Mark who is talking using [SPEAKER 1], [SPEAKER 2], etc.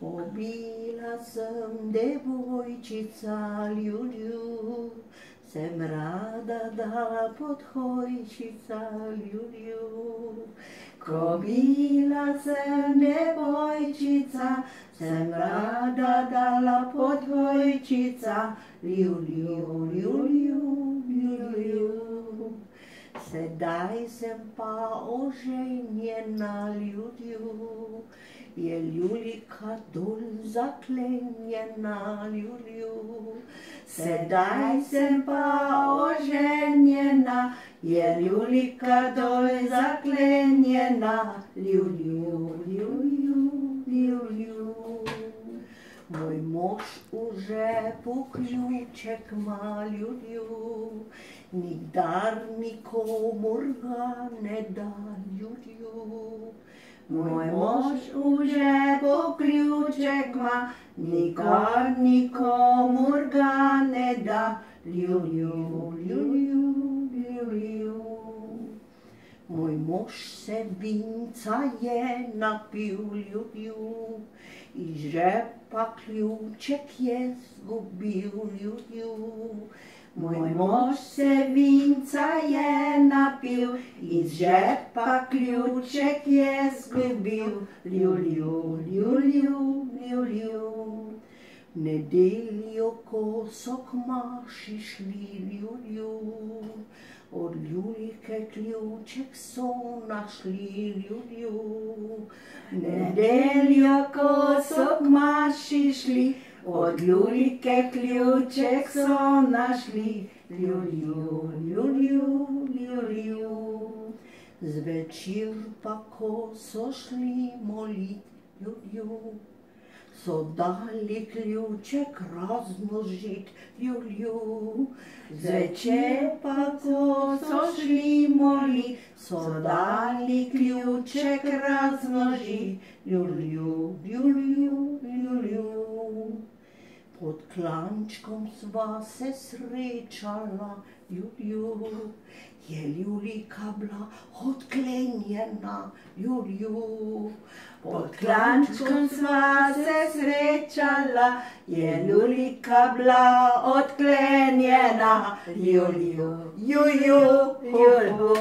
[SPEAKER 1] Copila să-mi de bujcica liuliu, Sem rada dala pod liuliu. ljulju. Kobila de devojčica, sem rada dala pod liuliu liuliu liuliu. Sedaj sem pa oženjena, ljublju, je Ljulika dol zaklenjena, ljublju. Sedaj sem pa oženjena, je Ljulika dol zaklenjena, ljublju, ljublju, ljublju. Moj mož v žepu ključek ima, ljublju, nikdar nikomur ga ne da, ljublju. Moj mož v žepu ključek ima, nikar nikomur ga ne da, ljublju, ljublju. Moj mož se vinca je napil, ljublju, iz žepa ključek je zgubil, ljublju. Moj mož se vinca je napil, iz žepa ključek je zgubil, ljublju, ljublju, ljublju. V nedeljo, ko so k maši šli, ljublju, od Ljulike ključek so našli, ljublju. V nedeljo, ko so k maši šli, od Ljulike ključek so našli, ljublju, ljublju, ljublju. Zvečer pa, ko so šli molit, ljublju, so dali ključek razmnožit, ljublju. Zvečer pa, ko so šli molit, so dali ključek razmnožit, ljublju, ljublju, ljublju. Pod klančkom sva se srečala, ljublju, je Ljulika bila odklenjena, ljublju. Pod klančkom sva se srečala, je Ljulika bila odklenjena, ljublju, juju, juhu.